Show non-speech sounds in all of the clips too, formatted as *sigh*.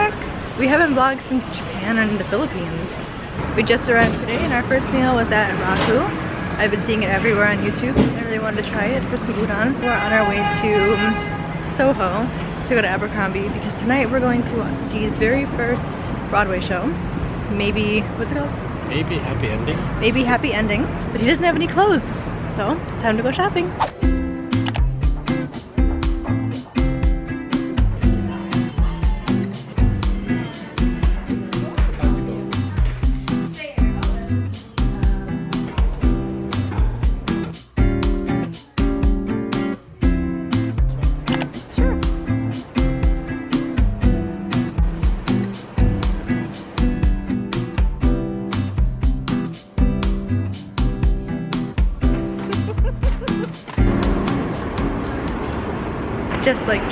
York. We haven't vlogged since Japan and the Philippines. We just arrived today and our first meal was at Raku. I've been seeing it everywhere on YouTube. I really wanted to try it for some udon. We're on our way to Soho to go to Abercrombie because tonight we're going to Dee's very first Broadway show. Maybe, what's it called? Maybe happy ending. Maybe Happy Ending. But he doesn't have any clothes. So, it's time to go shopping.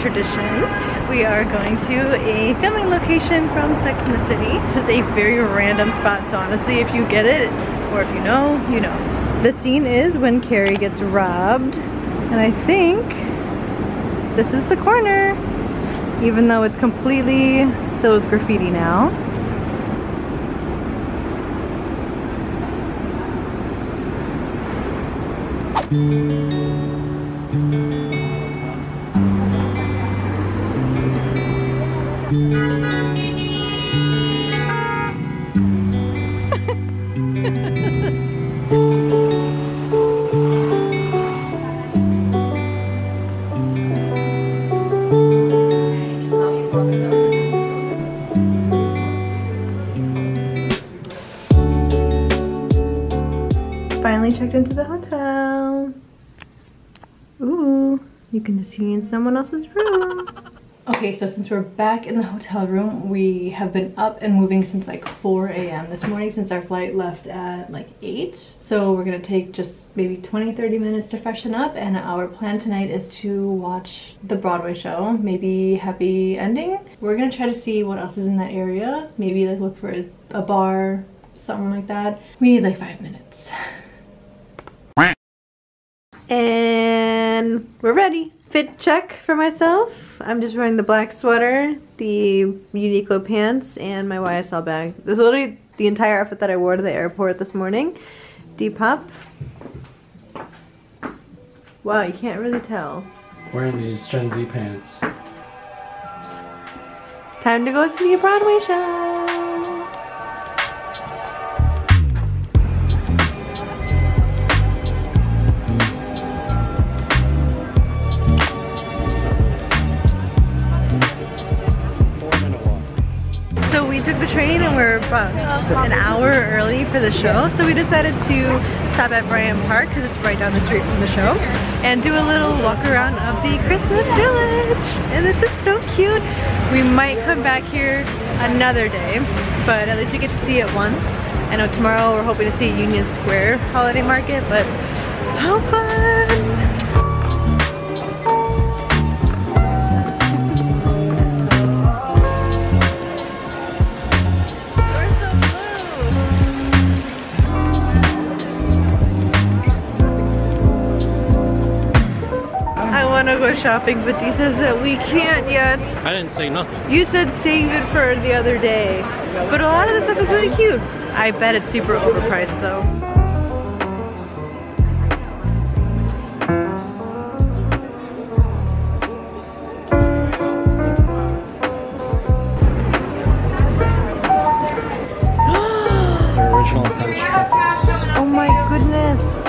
Tradition, we are going to a filming location from Sex and the City. This is a very random spot, so honestly, if you get it, or if you know, you know. The scene is when Carrie gets robbed, and I think this is the corner, even though it's completely filled with graffiti now. Finally checked into the hotel. Ooh, you can just see me in someone else's room. Okay, so since we're back in the hotel room, we have been up and moving since like 4 a.m. this morning since our flight left at like 8. So we're gonna take just maybe 20, 30 minutes to freshen up and our plan tonight is to watch the Broadway show, maybe Happy Ending. We're gonna try to see what else is in that area, maybe like look for a, a bar, something like that. We need like five minutes. And we're ready. Fit check for myself. I'm just wearing the black sweater, the Uniqlo pants, and my YSL bag. This is literally the entire outfit that I wore to the airport this morning. Depop. Wow, you can't really tell. Wearing these Gen Z pants. Time to go see a Broadway show. An hour early for the show. So we decided to stop at Bryant Park because it's right down the street from the show and do a little walk around of the Christmas Village. And this is so cute. We might come back here another day, but at least we get to see it once. I know tomorrow we're hoping to see Union Square Holiday Market, but how fun! I go shopping, but he says that we can't yet. I didn't say nothing. You said save it for the other day, but a lot of the stuff is really cute. I bet it's super overpriced though. The original French truffles. Oh my goodness.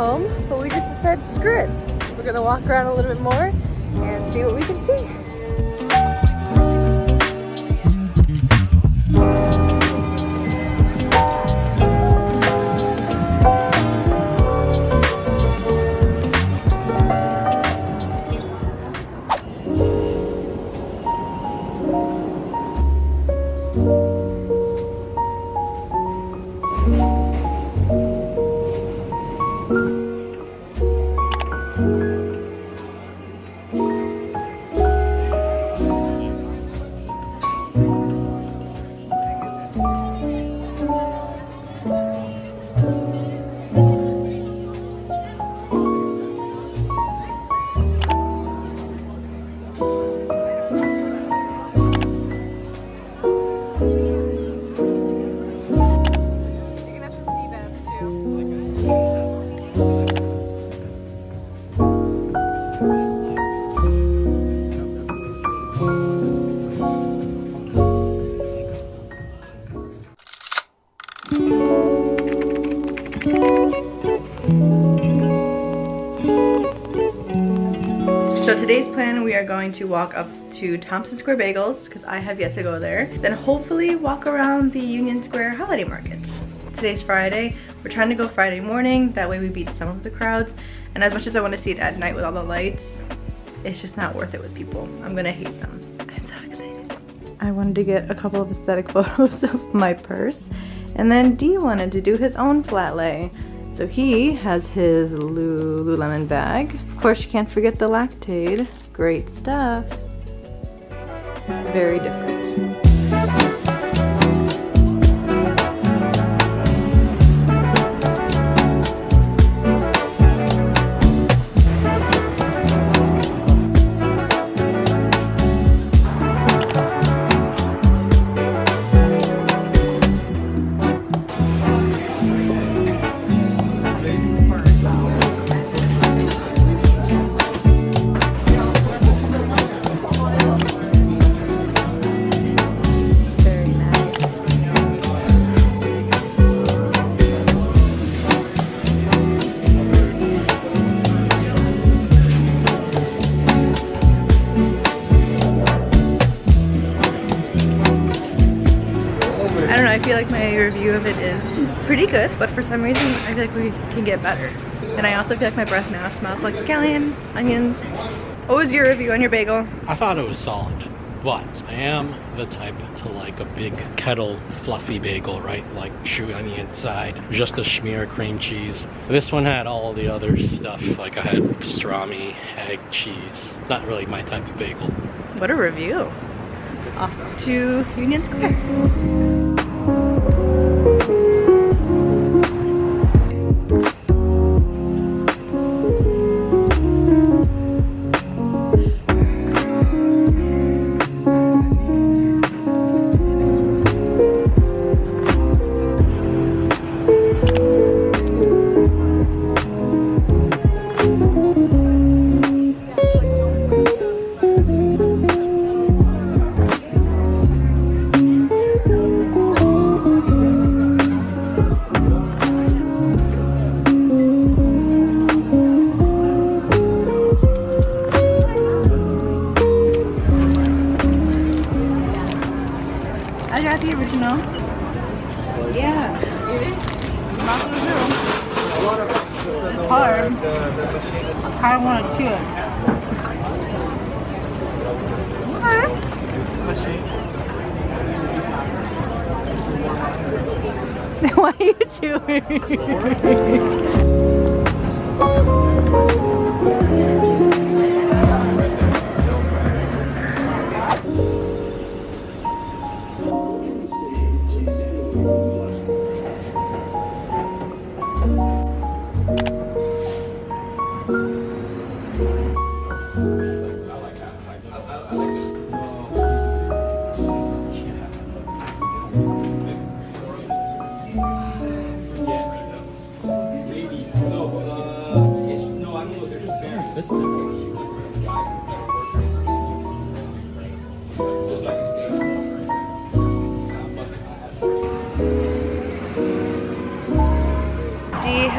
Home, but we just said screw it. We're gonna walk around a little bit more today's plan, we are going to walk up to Tompkins Square Bagels because I have yet to go there. Then hopefully walk around the Union Square holiday markets. Today's Friday. We're trying to go Friday morning. That way we beat some of the crowds. And as much as I want to see it at night with all the lights, it's just not worth it with people. I'm gonna hate them. I'm so excited. I wanted to get a couple of aesthetic *laughs* photos of my purse. And then D wanted to do his own flat lay. So he has his Lululemon bag. Of course, you can't forget the Lactaid. Great stuff. Very different. Pretty good, but for some reason I feel like we can get better. And I also feel like my breath now smells like scallions, onions. What was your review on your bagel? I thought it was solid, but I am the type to like a big kettle fluffy bagel, right? Like chewy on the inside, just a smear of cream cheese. This one had all the other stuff, like I had pastrami, egg, cheese. Not really my type of bagel. What a review. Off to Union Square. The original. Yeah. Not the real. It's hard. I want to chew it. Okay. *laughs* Why are you chewing? *laughs*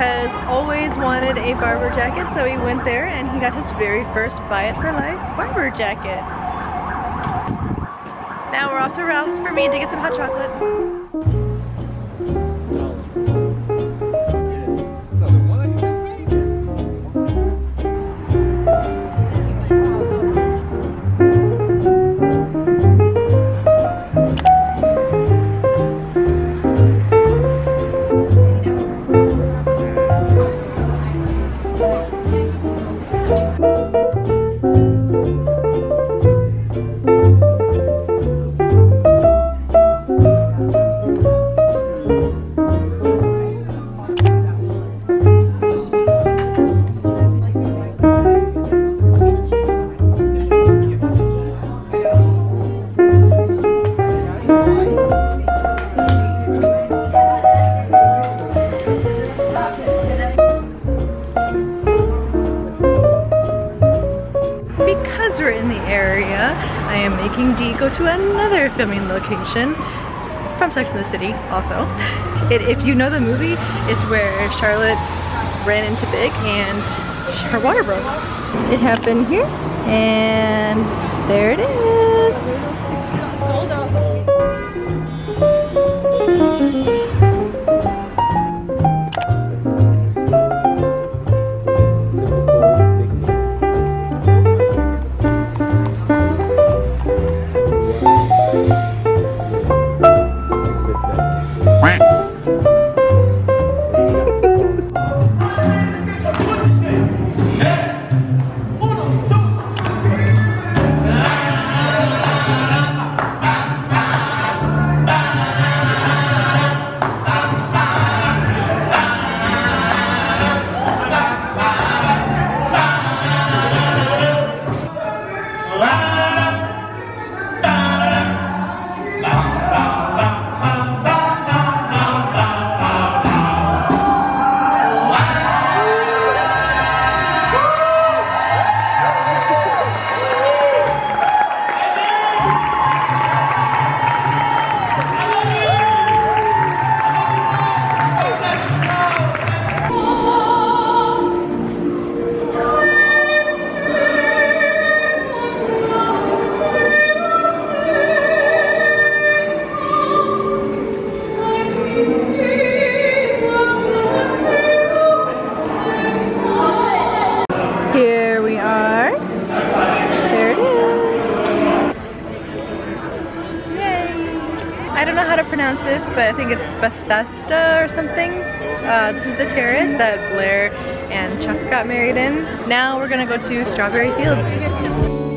has always wanted a Barbour jacket, so he went there and he got his very first Buy It for Life Barbour jacket. Now we're off to Ralph's for me to get some hot chocolate. I am making Dee go to another filming location from Sex and the City also. It, if you know the movie, it's where Charlotte ran into Big and her water broke. It happened here and there it is. Bethesda or something. Uh, this is the terrace that Blair and Chuck got married in. Now we're gonna go to Strawberry Fields.